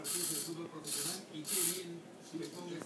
partidos de fútbol profesional y qué bien le ponga